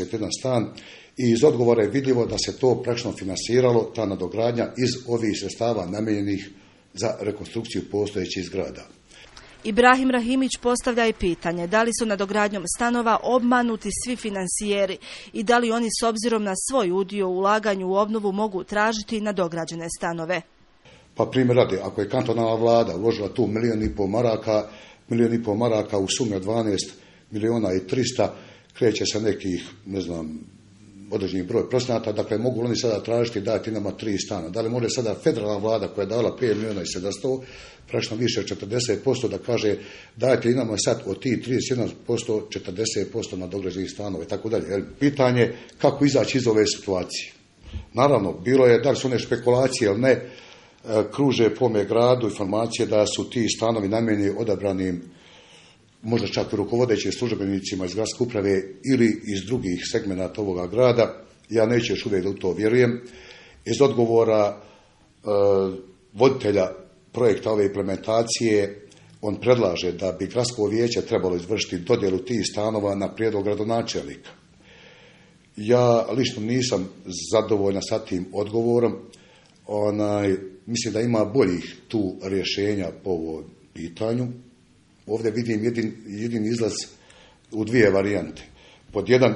31 stan i iz odgovora je vidljivo da se to praktično finansiralo, ta nadogradnja, iz ovih sredstava namijenjenih za rekonstrukciju postojećih zgrada. Ibrahim Rahimić postavlja i pitanje da li su nadogradnjom stanova obmanuti svi finansijeri i da li oni s obzirom na svoj udio u ulaganju u obnovu mogu tražiti nadograđene stanove. Pa primjer radi, ako je kantonalna vlada uložila tu milijun i pol maraka, milijun i pol maraka u sumi od 12 milijuna i 300, kreće se nekih, ne znam, određeni broj procenata, dakle mogu oni sada tražiti dati nama tri stana. Da li može sada federalna vlada koja je dala 5 milijuna i 700, prašno više od 40%, da kaže dajte i nama sad od tih 31% 40% na dograđenih stanova i tako dalje. Pitanje kako izaći iz ove situacije. Naravno, bilo je da li su one špekulacije ili ne, e, kruže po me gradu informacije da su ti stanovi namijenjeni odabranim možda čak rukovodećim službenicima iz gradske uprave ili iz drugih segmenata ovoga grada. Ja neću još uvijek da u to vjerujem. Iz odgovora e, voditelja projekta ove implementacije on predlaže da bi gradsko vijeće trebalo izvršiti dodjelu tih stanova na prijedlog gradonačelnika. Ja lično nisam zadovoljna sa tim odgovorom. Onaj, mislim da ima boljih tu rješenja po ovom pitanju. Ovdje vidim jedin, jedin izlaz u dvije varijante. Pod jedan,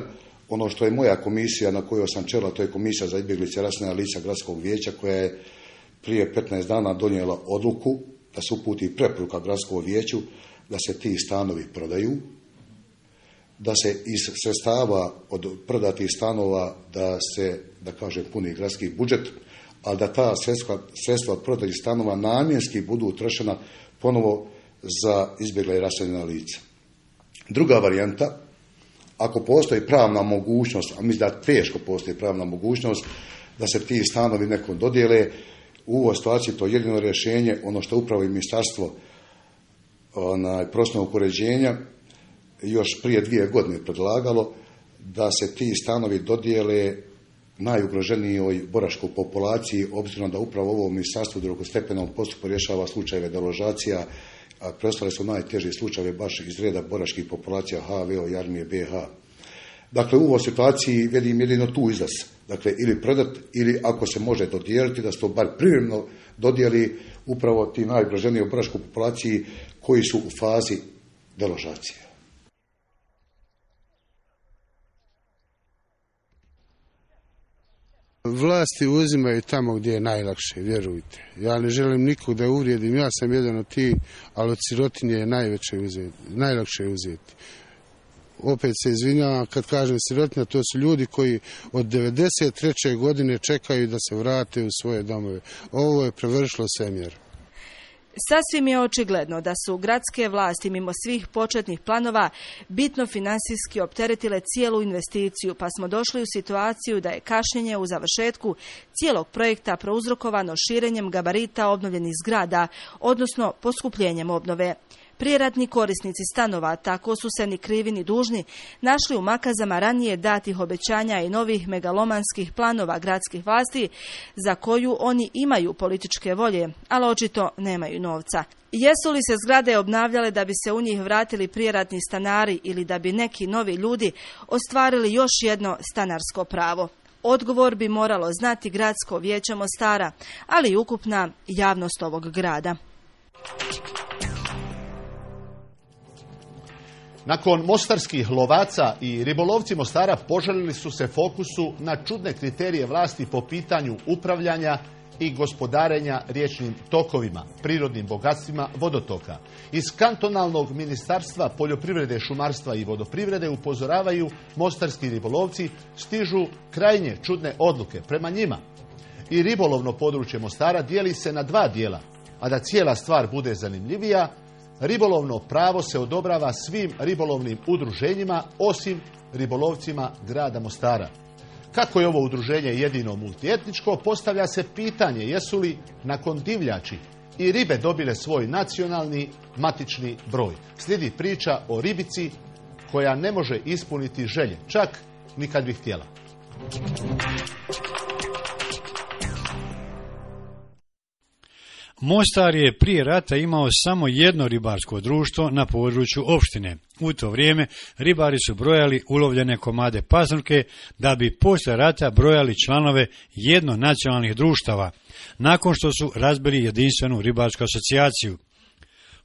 ono što je moja komisija na kojoj sam čela, to je komisija za izbjeglice rasne lica gradskog vijeća koja je prije 15 dana donijela odluku da se uputi preporuka gradskom vijeću da se ti stanovi prodaju, da se iz sredstava od prodatih stanova da se, da kažem, puni gradski budžet, ali da ta sredstva, sredstva od prodatih stanova namjenski budu utrošena ponovo za izbjegla i raseljena lica. Druga varijanta, ako postoji pravna mogućnost, a mislim da teško postoji pravna mogućnost, da se ti stanovi nekom dodijele, u ovoj situaciji to jedino rješenje, ono što upravo i ministarstvo prostornog uređenja još prije dvije godine predlagalo, da se ti stanovi dodijele najugroženijoj boraškoj populaciji, obzirom da upravo ovo ministarstvo u drugostepenom postupku rješava slučajeve deložacija, a preostale su najteži slučajevi baš iz reda boraških populacija HVO i armije BH. Dakle, u ovoj situaciji vidim jedino tu izlaz. Dakle, ili prodat, ili ako se može dodijeliti, da se to bar privremeno dodijeli upravo ti najugroženiji u boraškoj populaciji koji su u fazi deložacije. Vlasti uzimaju tamo gdje je najlakše, vjerujte. Ja ne želim nikog da uvrijedim, ja sam jedan od ti, ali od sirotinje je najveće uzeti, najlakše uzeti. Opet se izvinjavam kad kažem sirotinja, to su ljudi koji od 93. godine čekaju da se vrate u svoje domove. Ovo je prevršilo sve mjere. Sasvim je očigledno da su gradske vlasti mimo svih početnih planova bitno financijski opteretile cijelu investiciju, pa smo došli u situaciju da je kašnjenje u završetku cijelog projekta prouzrokovano širenjem gabarita obnovljenih zgrada, odnosno poskupljenjem obnove. Prijeratni korisnici stanova, tako su se ni krivi ni dužni, našli u makazama ranije datih obećanja i novih megalomanskih planova gradskih vlasti za koju oni imaju političke volje, ali očito nemaju novca. Jesu li se zgrade obnavljale da bi se u njih vratili prijeratni stanari ili da bi neki novi ljudi ostvarili još jedno stanarsko pravo? Odgovor bi moralo znati gradsko vijeće Mostara, ali i ukupna javnost ovog grada. Nakon mostarskih lovaca i ribolovci Mostara poželili su se fokusu na čudne kriterije vlasti po pitanju upravljanja i gospodarenja riječnim tokovima, prirodnim bogatstvima vodotoka. Iz kantonalnog ministarstva poljoprivrede, šumarstva i vodoprivrede upozoravaju mostarski ribolovci stižu krajnje čudne odluke. Prema njima i ribolovno područje Mostara dijeli se na dva dijela, a da cijela stvar bude zanimljivija, ribolovno pravo se odobrava svim ribolovnim udruženjima osim ribolovcima grada Mostara. Kako je ovo udruženje jedino multietničko, postavlja se pitanje jesu li nakon divljači i ribe dobile svoj nacionalni matični broj. Slijedi priča o ribici koja ne može ispuniti želje, čak ni kad bi htjela. Mostar je prije rata imao samo jedno ribarsko društvo na području opštine. U to vrijeme ribari su brojali ulovljene komade paznuke da bi posle rata brojali članove jedno nacionalnih društava, nakon što su razbili jedinstvenu ribarsku asocijaciju.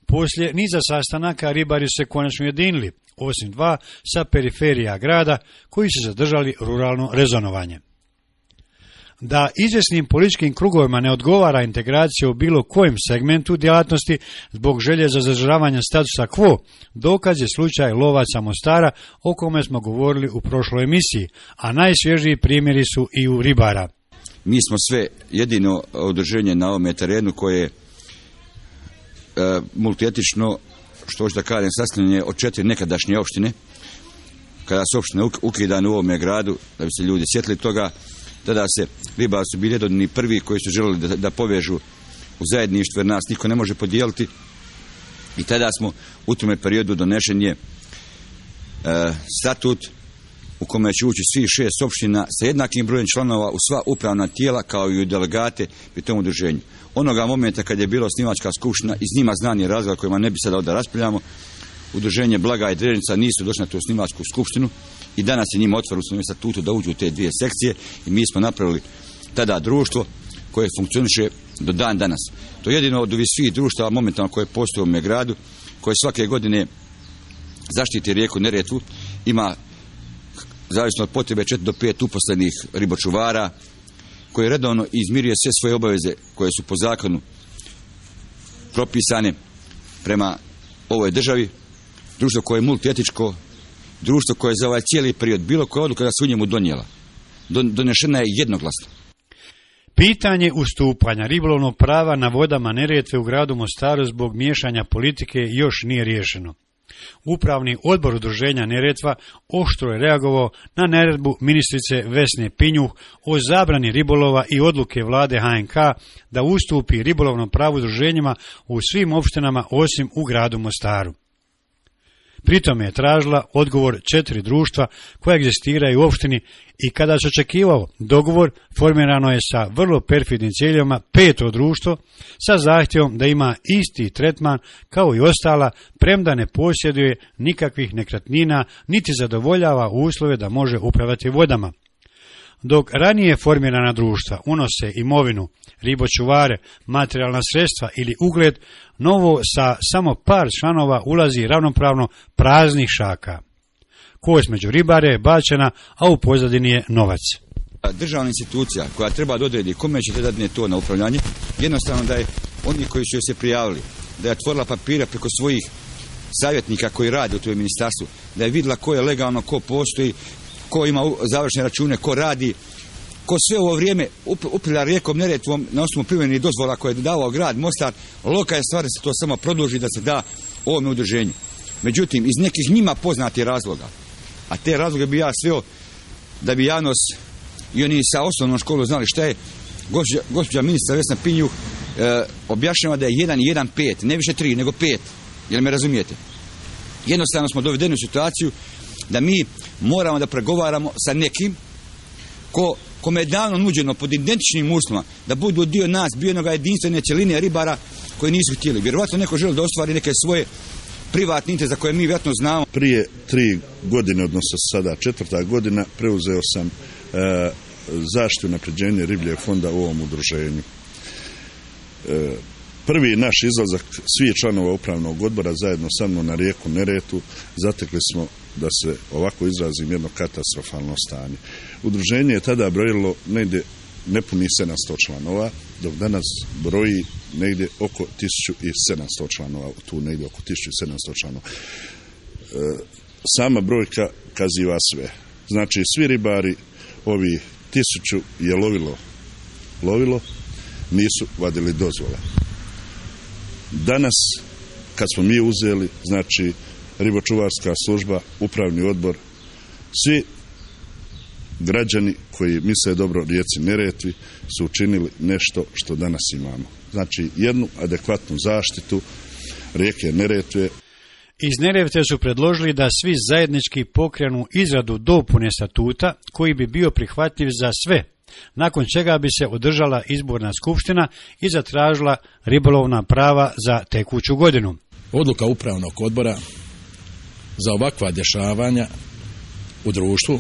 Poslije niza sastanaka ribari su se konačno jedinili, osim dva sa periferija grada koji su zadržali ruralno rezonovanje. Da izvjesnim političkim krugovima ne odgovara integracija u bilo kojem segmentu djelatnosti zbog želje za zadržavanje statusa quo, dokaz je slučaj lovaca Mostara o kome smo govorili u prošloj emisiji, a najsvježiji primjeri su i u ribara. Mi smo sve jedino udruženje na ovome terenu koje je multietično, što hoću da kažem, sastavljanje od četiri nekadašnje opštine, kada su opštine ukidane u ovome gradu, da bi se ljudi sjetili toga, tada se ribari su bili jedni prvi koji su želeli da, da povežu u zajedništvo jer nas niko ne može podijeliti i tada smo u tome periodu donešen je e, statut u kome će ući svi šest opština sa jednakim brojem članova u sva upravna tijela kao i u delegate pri tom udruženju. Onoga momenta kad je bila osnivačka skupština iz njima znani razlog kojima ne bi sada ovdje raspravljamo, udruženje Blaga i Drežnica nisu došli na tu osnivačku skupštinu i danas je njima otvoru u statutu da uđu u te dvije sekcije i mi smo napravili tada društvo koje funkcioniše do dan danas. To je jedino od ovih svih društava momentalno koje postoje u ovome gradu, koje svake godine zaštiti rijeku Neretvu, ima zavisno od potrebe 4 do 5 uposlenih ribočuvara, koji redovno izmiruje sve svoje obaveze koje su po zakonu propisane prema ovoj državi, društvo koje je multietičko, društvo koje je za ovaj cijeli period bilo koja odluka da se u njemu donijela. Donešena je jednoglasno. Pitanje ustupanja ribolovnog prava na vodama Neretve u gradu Mostaru zbog miješanja politike još nije riješeno. Upravni odbor udruženja Neretva oštro je reagovao na naredbu ministrice Vesne Pinjuh o zabrani ribolova i odluke vlade HNK da ustupi ribolovnom pravu udruženjima u svim opštinama osim u gradu Mostaru. Pritom je tražila odgovor četiri društva koja egzistiraju u opštini i kada se očekivao dogovor, formirano je sa vrlo perfidnim ciljama peto društvo sa zahtjevom da ima isti tretman kao i ostala, premda ne posjeduje nikakvih nekretnina, niti zadovoljava uslove da može upravljati vodama. Dok ranije formirana društva unose imovinu, ribočuvare, materijalna sredstva ili ugled, novo sa samo par članova ulazi ravnopravno praznih šaka. Kost među ribare je bačena, a u pozadini je novac. Državna institucija koja treba da odredi kome će dadne to na upravljanje, jednostavno da je oni koji su joj se prijavili, da je otvorila papira preko svojih savjetnika koji rade u toj ministarstvu, da je vidjela ko je legalno, ko postoji, ko ima završne račune, ko radi, ko sve ovo vrijeme upravlja rijekom Neretvom na osnovu privremenih dozvola koje je davao grad Mostar, loka je stvar da se to samo produži da se da ovome udruženju. Međutim, iz nekih njima poznatih razloga, a te razloge bi ja sveo da bi javnost i oni sa osnovnom školom znali šta je gospođa, gospođa ministra Vesna Pinju e, objašnjava da je 1 i 1 5, ne više 3, nego 5. Jel me razumijete? Jednostavno smo dovedeni u situaciju da mi moramo da pregovaramo sa nekim ko, kome je davno nuđeno pod identičnim uslovima da budu dio nas, bio jednoga jedinstvene cjeline ribara koji nisu htjeli. Vjerovatno neko želi da ostvari neke svoje privatne interese za koje mi vjerojatno znamo. Prije tri godine, odnosno sada četvrta godina, preuzeo sam e, zaštitu napređenje ribljeg fonda u ovom udruženju. E, prvi naš izlazak svih članova upravnog odbora zajedno sa mnom na rijeku Neretu zatekli smo da se ovako izrazim jedno katastrofalno stanje. Udruženje je tada brojilo negdje nepuni 700 članova, dok danas broji negdje oko 1700 članova, tu negdje oko 1700 članova. E, sama brojka kaziva sve. Znači, svi ribari, ovi tisuću je lovilo, lovilo, nisu vadili dozvole. Danas, kad smo mi uzeli, znači, ribočuvarska služba, upravni odbor, svi građani koji misle dobro rijeci Neretvi su učinili nešto što danas imamo. Znači jednu adekvatnu zaštitu rijeke Neretve. Iz Neretve su predložili da svi zajednički pokrenu izradu dopune statuta koji bi bio prihvatljiv za sve, nakon čega bi se održala izborna skupština i zatražila ribolovna prava za tekuću godinu. Odluka upravnog odbora za ovakva dešavanja u društvu